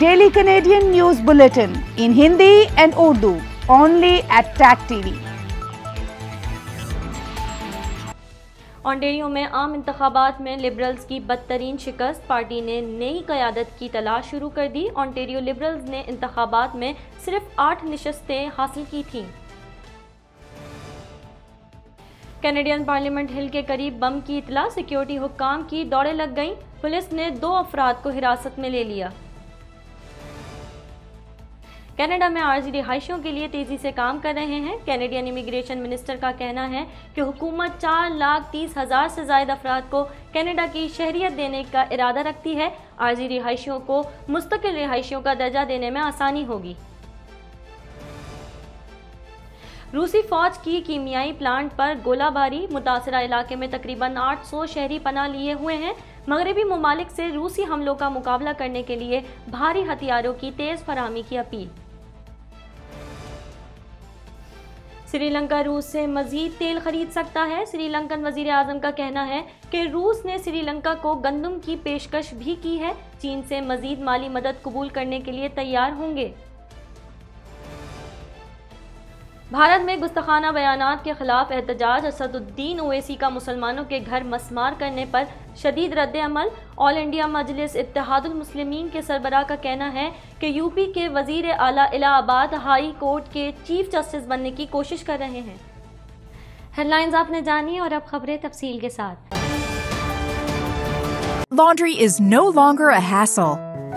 Daily Canadian News Bulletin in Hindi and Urdu, only at TAC TV. Ontario में आम इंतबात में liberals की बदतरीन शिकस्त, पार्टी ने नई क़्यादत की तलाश शुरू कर दी। ऑन्टेरियो लिबरल्स ने इंतबात में सिर्फ़ आठ नशस्तें हासिल की थीं। कैनेडियन पार्लियामेंट हिल के करीब बम की इतला सिक्योरिटी हुक्काम की दौड़े लग गईं। पुलिस ने दो अफराद को हिरासत में ले लिया। कनाडा में आर्जी रिहायशियों के लिए तेज़ी से काम कर रहे हैं। कैनेडियन इमिग्रेशन मिनिस्टर का कहना है कि हुकूमत चार लाख तीस हज़ार से ज़ायद अफराद को कनाडा की शहरीत देने का इरादा रखती है। आर्जी रिहायशियों को मुस्तकिल रिहायशियों का दर्जा देने में आसानी होगी। रूसी फौज की कीमियाई प्लांट पर गोलाबारी। मुतासरा इलाके में तकरीबन 800 शहरी पना लिए हुए हैं। मगरबी ममालिक से रूसी हमलों का मुकाबला करने के लिए भारी हथियारों की तेज़ फरहमी की अपील। श्रीलंका रूस से मजीद तेल खरीद सकता है। श्रीलंकन वज़ीर आज़म का कहना है कि रूस ने श्रीलंका को गंदम की पेशकश भी की है। चीन से मजीद माली मदद कबूल करने के लिए तैयार होंगे। भारत में गुस्ताखाना बयान के खिलाफ एहतजाज असदुद्दीन ओवैसी का मुसलमानों के घर मसमार करने पर शदीद रद्द अमल ऑल इंडिया मजलिस इतिहादुलमसलिमीन के सरबरा का कहना है कि यूपी के वज़ीर अला इलाहाबाद हाई कोर्ट के चीफ जस्टिस बनने की कोशिश कर रहे हैं। हेडलाइंस आपने जानी और अब खबरें तफसील के साथ। Laundry is no longer a hassle.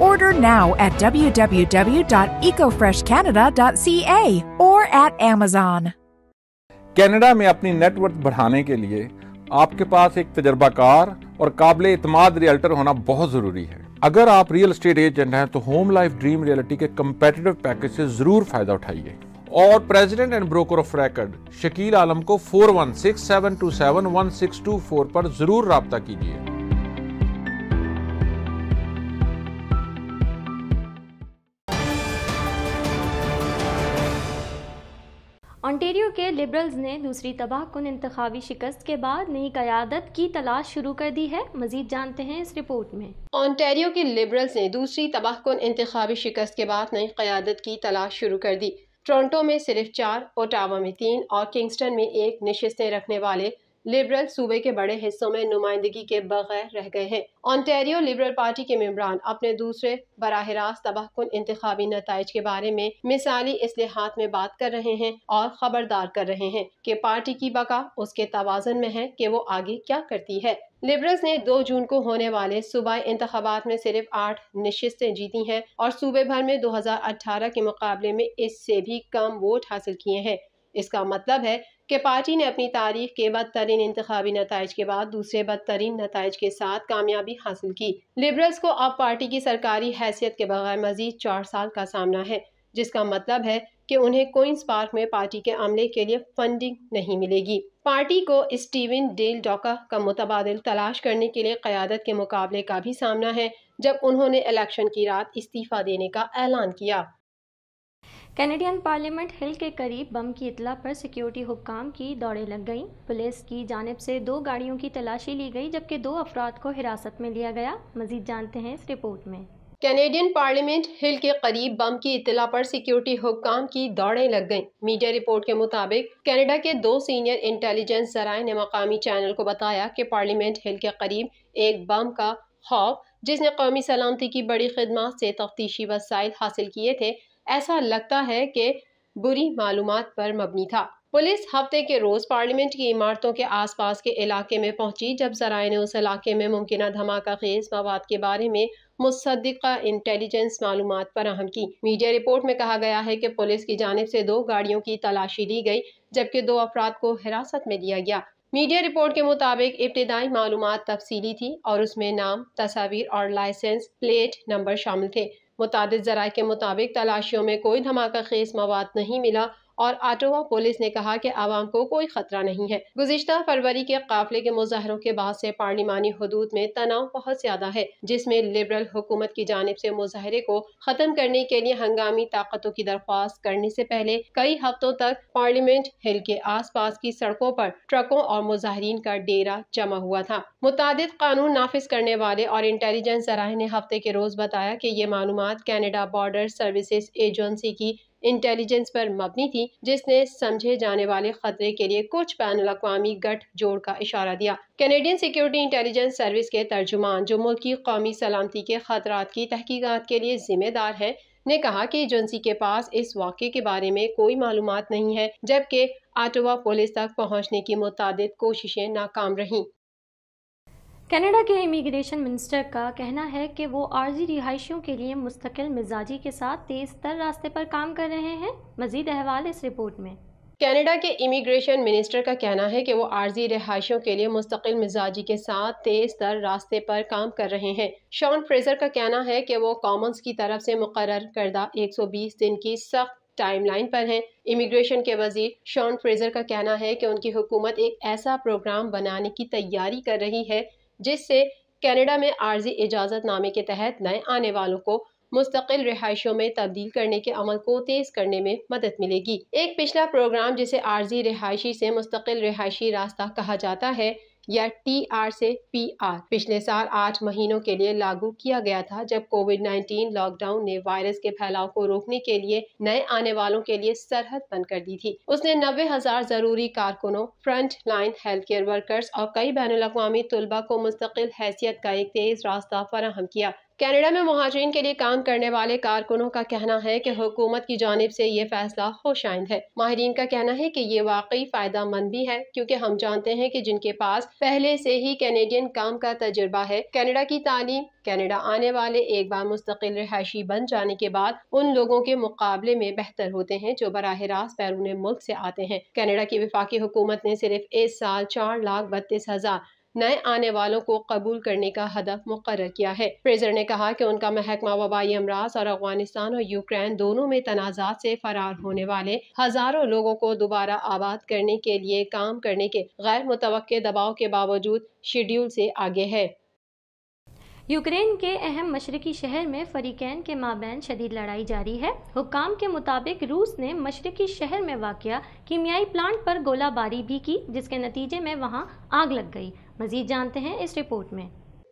Order now at www.ecofreshcanada.ca or at Amazon. Canada में अपनी नेटवर्थ बढ़ाने के लिए आपके पास एक तजर्बाकार और काबिल इतमाद रियल्टर होना बहुत ज़रूरी है। अगर आप रियल एस्टेट एजेंट हैं तो होम लाइफ ड्रीम रियलिटी के कम्पेटिटिव पैकेज से ज़रूर फ़ायदा उठाइए। और president and broker of record Shakeel Alam को four one six seven two seven one six two four पर ज़रूर रबता कीजिए। ऑन्टेरियो के लिबरल्स ने दूसरी तबाह कन इंतवी शिकस्त के बाद नई क्यादत की तलाश शुरू कर दी है। मजीद जानते हैं इस रिपोर्ट में। ऑन्टेरियो के लिबरल्स ने दूसरी तबाह कन इंतवी शिकस्त के बाद नई क्यादत की तलाश शुरू कर दी। टोरंटो में सिर्फ़ चार, ओटावा में तीन और किंगस्टन में एक नशस्तें रखने वाले लिबरल सूबे के बड़े हिस्सों में नुमाइंदगी के बगैर रह गए हैं। ऑन्टेरियो लिबरल पार्टी के मेम्बरान अपने दूसरे बरह रास्त तबाहकुन इंतबी नतज के बारे में मिसाली इसलिहात में बात कर रहे हैं और खबरदार कर रहे हैं कि पार्टी की बका उसके तोज़न में है कि वो आगे क्या करती है। लिबरल्स ने 2 जून को होने वाले सूबाई इंतबात में सिर्फ़ आठ नशस्तें जीती हैं और सूबे भर में 2018 के मुकाबले में इससे भी कम वोट हासिल किए हैं। इसका मतलब है कि पार्टी ने अपनी तारीख के बदतरीन इंतबी नतज के बाद दूसरे बदतरीन नतज के साथ कामयाबी हासिल की। लिबरल्स को अब पार्टी की सरकारी हैसियत के बगैर मजीद चार साल का सामना है, जिसका मतलब है कि उन्हें कोइंस पार्क में पार्टी के अमले के लिए फंडिंग नहीं मिलेगी। पार्टी को स्टीवन डेल डॉका का मुतबादल तलाश करने के लिए क़्यादत के मुकाबले का भी सामना है, जब उन्होंने इलेक्शन की रात इस्तीफ़ा देने का ऐलान किया। कैनेडियन पार्लियामेंट हिल के करीब बम की इतला पर सिक्योरिटी हुक्काम की दौड़े लग गईं। पुलिस की जानब से दो गाड़ियों की तलाशी ली गई, जबकि दो अफराद को हिरासत में लिया गया। मजीद जानते हैं इस रिपोर्ट में। कैनेडियन पार्लियामेंट हिल के करीब बम की इतला पर सिक्योरिटी हुक्काम की दौड़ें लग गईं। मीडिया रिपोर्ट के मुताबिक, कनाडा के दो सीनियर इंटेलिजेंस जराए ने मकामी चैनल को बताया कि पार्लियामेंट हिल के करीब एक बम का खौफ जिसने कौमी सलामती की बड़ी खदमात से तफ्तीशी वसाइल हासिल किए थे ऐसा लगता है कि बुरी मालूम पर मबनी था। पुलिस हफ़्ते के रोज पार्लियामेंट की इमारतों के आसपास के इलाके में पहुँची, जब जराए ने उस इलाके में मुमकिन धमाका खेज मवाद के बारे में मुसदा इंटेलिजेंस मालूम फराहम की। मीडिया रिपोर्ट में कहा गया है कि पुलिस की जानब से दो गाड़ियों की तलाशी ली गई, जबकि दो अफराद को हिरासत में लिया गया। मीडिया रिपोर्ट के मुताबिक इब्तदाई मालूम तफसीली थी और उसमें नाम, तस्वीर और लाइसेंस, प्लेट नंबर शामिल थे। मुताद जरा के मुताबिक तलाशियों में कोई धमाका खेस मवाद नहीं मिला और आटोवा पुलिस ने कहा कि आवाम को कोई खतरा नहीं है। गुजशत फरवरी के काफिले के मुजाहरों के बाद से पार्लिमानी हदूद में तनाव बहुत ज़्यादा है, जिसमें लिबरल हुकूमत की जानब से मुजाहरे को खत्म करने के लिए हंगामी ताकतों की दरख्वास्त करने से पहले कई हफ्तों तक पार्लियामेंट हिल के आस पास की सड़कों पर ट्रकों और मुजाहरीन का डेरा जमा हुआ था। मुताद कानून नाफिज करने वाले और इंटेलिजेंस जराए ने हफ़्ते के रोज बताया कि ये मालूम कैनेडा बॉर्डर सर्विसेज़ एजेंसी की इंटेलिजेंस पर मबनी थी, जिसने समझे जाने वाले खतरे के लिए कुछ बैन अवी गठ जोड़ का इशारा दिया। कैनेडियन सिक्योरिटी इंटेलिजेंस सर्विस के तर्जुमान, जो मुल्क की कौमी सलामती के खतरा की तहकीकत के लिए जिम्मेदार है, ने कहा कि एजेंसी के पास इस वाक़े के बारे में कोई मालूम नहीं है, जबकि आटोवा पुलिस तक पहुँचने की मुताद कोशिशें नाकाम रहीं। कनाडा के इमिग्रेशन मिनिस्टर का कहना है कि वो आर्जी रिहायशियों के लिए मुस्तकिल मिजाजी के साथ तेज़ तर रास्ते पर काम कर रहे हैं। मजीद अहवाल इस रिपोर्ट में। कनाडा के इमिग्रेशन मिनिस्टर का कहना है कि वो आर्जी रिहायशियों के लिए मुस्तकिल मिजाजी के साथ तेज तर रास्ते पर काम कर रहे हैं। शॉन फ्रेजर का कहना है कि वो कॉमन्स की तरफ़ से मुकर करदा 120 दिन की सख्त टाइमलाइन पर हैं। इमिग्रेशन के वज़ीर शॉन फ्रेजर का कहना है कि उनकी हुकूमत एक ऐसा प्रोग्राम बनाने की तैयारी कर रही है जिससे कनाडा में आर्जी इजाज़त नामे के तहत नए आने वालों को मुस्तकिल रिहाइशों में तब्दील करने के अमल को तेज़ करने में मदद मिलेगी। एक पिछला प्रोग्राम जिसे आर्जी रिहायशी से मुस्तकिल रिहायशी रास्ता कहा जाता है या टी आर से पी आर पिछले साल आठ महीनों के लिए लागू किया गया था, जब कोविड 19 लॉकडाउन ने वायरस के फैलाव को रोकने के लिए नए आने वालों के लिए सरहद बंद कर दी थी। उसने नब्बे हज़ार ज़रूरी कारकुनों front line health care workers और कई बैन अवी तलबा को मुस्तकिल हैसियत का एक तेज रास्ता फराहम किया। कनाडा में महाजरीन के लिए काम करने वाले कारकुनों का कहना है कि हुकूमत की जानब से ये फैसला खुशाइंद है। माहरीन का कहना है कि ये वाकई फ़ायदा मंद भी है, क्योंकि हम जानते हैं कि जिनके पास पहले से ही कैनेडियन काम का तजुर्बा है, कनाडा की तालीम, कनाडा आने वाले एक बार मुस्तकिल रिहायशी बन जाने के बाद उन लोगों के मुकाबले में बेहतर होते हैं जो बरह रास्त बैरून मुल्क से आते हैं। कनाडा की विफाकी हुकूमत ने सिर्फ़ इस साल चार लाख बत्तीस हज़ार नए आने वालों को कबूल करने का हदफ मुकर किया है। फ्रेजर ने कहा कि उनका महकमा वबाई अमराज और अफ़गानिस्तान और यूक्रेन दोनों में तनाज़ात से फरार होने वाले हज़ारों लोगों को दोबारा आबाद करने के लिए काम करने के गैर मुतव दबाव के बावजूद शेड्यूल से आगे है। यूक्रेन के अहम मशरकी शहर में फरीकैन के माबैन शदीद लड़ाई जारी है। हुकाम के मुताबिक रूस ने मशरकी शहर में वाक़ कीमियाई प्लांट पर गोलाबारी भी की, जिसके नतीजे में वहाँ आग लग गई। मजीद जानते हैं इस रिपोर्ट में।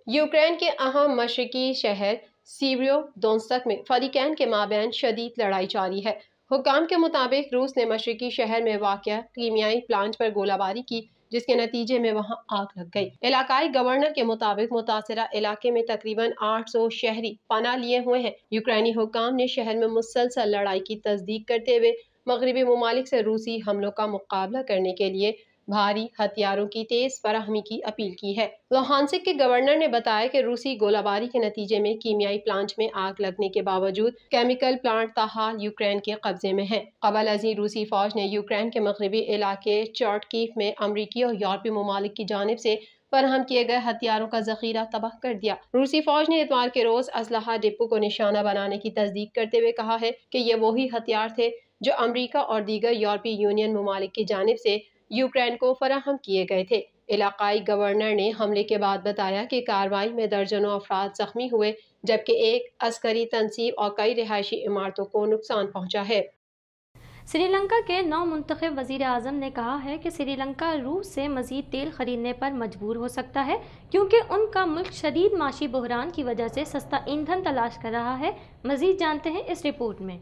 यूक्रेन के अहम मशरकी शहर सीरियो दोनस्तक में फरीकैन के माबैन शदीद लड़ाई जारी है। हुकाम के मुताबिक रूस ने मशरकी शहर में वाक़ कीमियाई प्लांट पर गोलाबारी की जिसके नतीजे में वहाँ आग लग गई। इलाकाई गवर्नर के मुताबिक मुतासरा इलाके में तकरीबन 800 शहरी पना लिए हुए हैं। यूक्रेनी हुकाम ने शहर में मुसलसल लड़ाई की तस्दीक करते हुए मगरबी ममालिक से रूसी हमलों का मुकाबला करने के लिए भारी हथियारों की तेज फराहमी की अपील की है। लोहानसिक के गवर्नर ने बताया कि रूसी गोलाबारी के नतीजे में कीमियाई प्लांट में आग लगने के बावजूद केमिकल प्लांट ताहाल यूक्रेन के कब्जे में है। कबल अजी रूसी फौज ने यूक्रेन के मगरबी इलाके चौटकीफ में अमरीकी और यूरोपीय ममालिक की जानब से फराहम किए गए हथियारों का जखीरा तबाह कर दिया। रूसी फौज ने इतवार के रोज असलाहा डिपो को निशाना बनाने की तस्दीक करते हुए कहा है कि ये वही हथियार थे जो अमरीका और दीगर यूरोपीय यूनियन ममालिक की जानब से यूक्रेन को फराहम किए गए थे। इलाकाई गवर्नर ने हमले के बाद बताया कि कार्रवाई में दर्जनों अफराद जख्मी हुए, जबकि एक अस्करी तनसीब और कई रिहायशी इमारतों को नुकसान पहुँचा है। श्रीलंका के नौ मुंतब वज़ीर अजम ने कहा है कि श्रीलंका रूस से मजीद तेल खरीदने पर मजबूर हो सकता है, क्योंकि उनका मुल्क शदीद माशी बहरान की वजह से सस्ता ईंधन तलाश कर रहा है। मजीद जानते हैं इस रिपोर्ट में।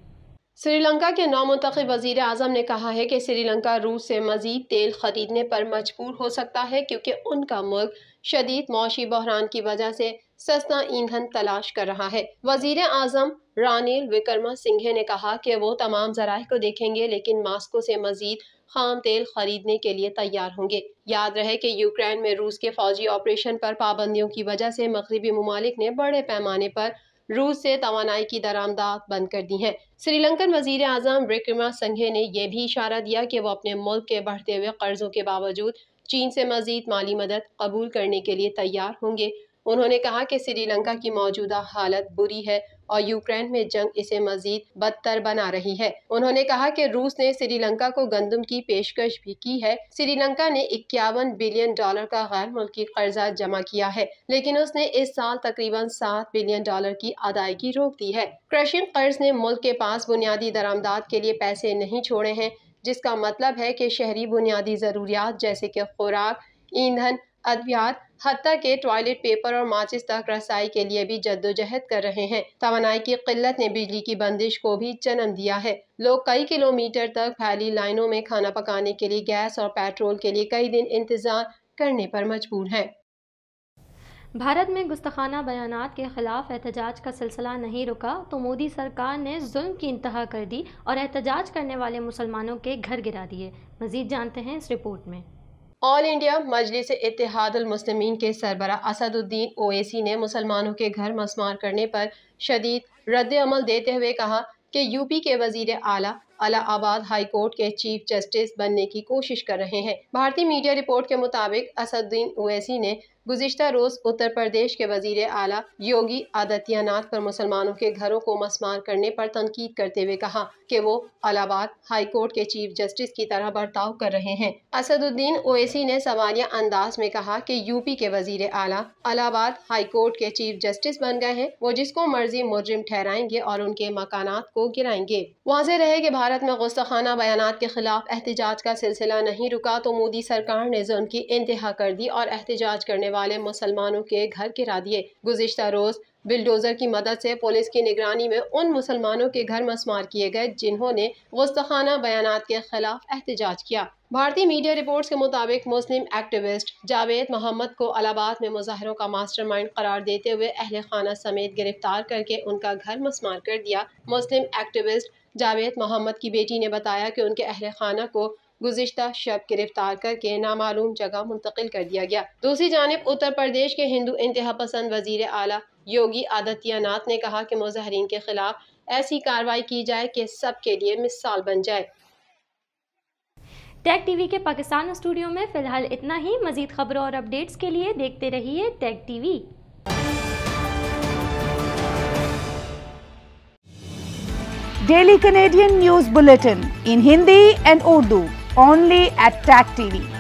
श्रीलंका के नौ मुंतब वज़ीर अजम ने कहा है कि श्रीलंका रूस से मजीद तेल खरीदने पर मजबूर हो सकता है क्योंकि उनका मुल्क शदीद मौशी बहरान की वजह से सस्ता ईंधन तलाश कर रहा है। वज़ीर आज़म रानिल विक्रमा सिंघे ने कहा कि वो तमाम जराये को देखेंगे, लेकिन मास्को से मजीद खाम तेल खरीदने के लिए तैयार होंगे। याद रहे कि यूक्रेन में रूस के फौजी ऑपरेशन पर पाबंदियों की वजह से मगरबी ममालिक ने बड़े पैमाने पर रूस से तोानाई की दरामदात बंद कर दी हैं। श्रीलंकन वज़ीर अजम विक्रमा संघे ने यह भी इशारा दिया कि वो अपने मुल्क के बढ़ते हुए कर्जों के बावजूद चीन से मजीद माली मदद कबूल करने के लिए तैयार होंगे। उन्होंने कहा कि श्रीलंका की मौजूदा हालत बुरी है। और यूक्रेन में जंग इसे मजीद बदतर बना रही है। उन्होंने कहा कि रूस ने श्रीलंका को गंदम की पेशकश भी की है। श्रीलंका ने इक्यावन बिलियन डॉलर का गैर मुल्की कर्जा जमा किया है, लेकिन उसने इस साल तकरीबन सात बिलियन डॉलर की अदायगी रोक दी है। क्रशिंग कर्ज ने मुल्क के पास बुनियादी दरामदाद के लिए पैसे नहीं छोड़े हैं, जिसका मतलब है कि शहरी बुनियादी ज़रूरियात जैसे कि खुराक, ईंधन अद्वियात हती के टॉयलेट पेपर और माचिस तक रसाई के लिए भी जद्दोजहद कर रहे हैं। तोानाई की किल्लत ने बिजली की बंदिश को भी जन्म दिया है। लोग कई किलोमीटर तक फैली लाइनों में खाना पकाने के लिए गैस और पेट्रोल के लिए कई दिन इंतज़ार करने पर मजबूर हैं। भारत में गुस्तखाना बयान के ख़िलाफ़ एहतजाज का सिलसिला नहीं रुका तो मोदी सरकार ने जुल्म की इंतहा कर दी और एहतजाज करने वाले मुसलमानों के घर गिरा दिए। मज़ीद जानते हैं इस रिपोर्ट में। ऑल इंडिया मजलिस इतिहादुलमसलमिन के सरबरा असदुद्दीन ओएसी ने मुसलमानों के घर मसमार करने पर शदीद रद्द अमल देते हुए कहा कि यूपी के वज़ीर आला, अलाहाबाद हाई कोर्ट के चीफ जस्टिस बनने की कोशिश कर रहे हैं। भारतीय मीडिया रिपोर्ट के मुताबिक असदुद्दीन ओवैसी ने गुजशत रोज उत्तर प्रदेश के वज़ीर आला योगी आदित्यनाथ पर मुसलमानों के घरों को मसमार करने पर तनकीद करते हुए कहा कि वो अलाहाबाद हाई कोर्ट के चीफ जस्टिस की तरह बर्ताव कर रहे हैं। असदुद्दीन ओवैसी ने सवालिया अंदाज में कहा कि यूपी के वज़ीर आला अलाहाबाद हाई कोर्ट के चीफ जस्टिस बन गए हैं। वो जिसको मर्ज़ी मुजरिम ठहराएँगे और उनके मकानात को गिराएँगे। वाजे रहे कि भारत में गुस्ताखाना बयान के खिलाफ एहतजाज का सिलसिला नहीं रुका तो मोदी सरकार ने जुल्म की इंतहा कर दी और एहतजाज करने वाले मुसलमानों के घर गिरा दिए गुजशत रोज बिल्डोजर की मदद से पुलिस की निगरानी में उन मुसलमानों के घर मसमार किए गए, जिन्होंने गुस्तखाना बयान के खिलाफ एहतजाज किया। भारतीय मीडिया रिपोर्ट्स के मुताबिक मुस्लिम एक्टिविस्ट जावेद मोहम्मद को अलाहाबाद में मुजाहरों का मास्टरमाइंड करार देते हुए अहल खाना समेत गिरफ़्तार करके उनका घर मसमार कर दिया। मुस्लिम एक्टिविस्ट जावेद मोहम्मद की बेटी ने बताया कि उनके अहल खाना को गुजशत शब गिरफ़्तार करके नामालूम जगह मुंतकिल कर दिया गया। दूसरी जानब उत्तर प्रदेश के हिंदू इंतहा पसंद वज़ीर आला योगी आदित्यनाथ ने कहा कि मुजाहरीन के खिलाफ ऐसी कार्रवाई की जाए कि सबके लिए मिसाल बन जाए। टैग टीवी के पाकिस्तान स्टूडियो में फ़िलहाल इतना ही। मजीद खबरों और अपडेट्स के लिए देखते रहिए tag TV. Daily Canadian news bulletin in Hindi and Urdu only at TAC TV.